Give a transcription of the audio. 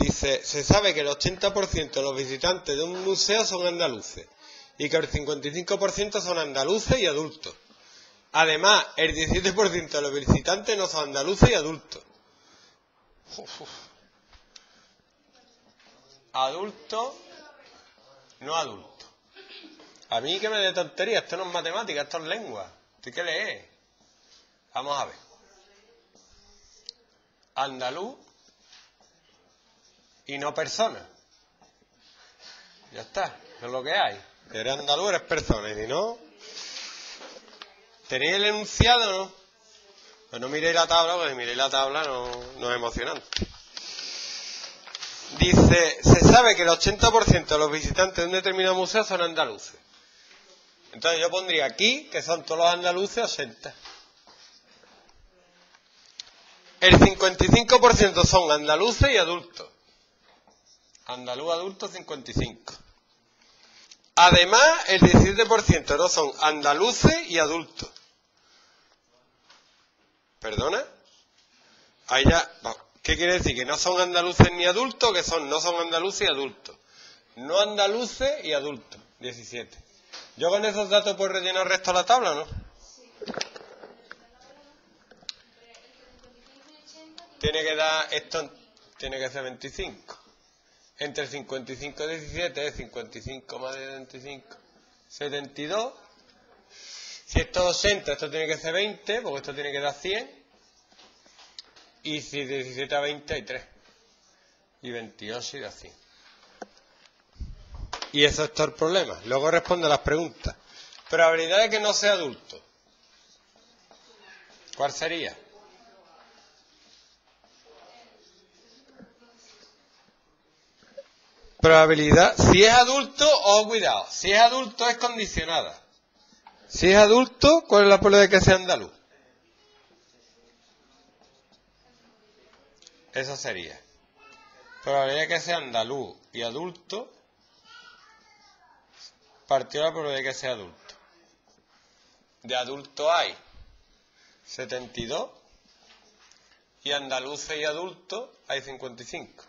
Dice, se sabe que el 80% de los visitantes de un museo son andaluces y que el 55% son andaluces y adultos. Además, el 17% de los visitantes no son andaluces y adultos. Adulto, no adulto. A mí que me dé tontería, esto no es matemática, esto es lengua. ¿Tú qué lees? Vamos a ver. Andaluz y no persona. Ya está, es lo que hay. Eres andaluz, eres persona, y si no, ¿tenéis el enunciado no? Pues no miréis la tabla, porque si miréis la tabla no, no es emocionante. Dice, se sabe que el 80% de los visitantes de un determinado museo son andaluces. Entonces yo pondría aquí que son todos los andaluces 80. El 55% son andaluces y adultos. Andaluz adulto 55. Además, el 17% no son andaluces y adultos. ¿Perdona? Ahí ya. ¿qué quiere decir? ¿Que no son andaluces ni adultos? Que son, no son andaluces y adultos. No andaluces y adultos. 17. ¿Yo con esos datos puedo rellenar el resto de la tabla no? Tiene que dar, esto tiene que ser 25. Entre 55 y 17 es 55 más de 25. 72. Si esto es 80, esto tiene que ser 20, porque esto tiene que dar 100. Y si de 17 a 20 hay 3. Y 28 y da 100. Y eso es todo el problema. Luego responde a las preguntas. Probabilidad de que no sea adulto. ¿Cuál sería? Probabilidad, si es adulto, o cuidado, si es adulto es condicionada. Si es adulto, ¿cuál es la probabilidad de que sea andaluz? Eso sería. Probabilidad de que sea andaluz y adulto partió la probabilidad de que sea adulto. De adulto hay 72 y andaluces y adultos hay 55.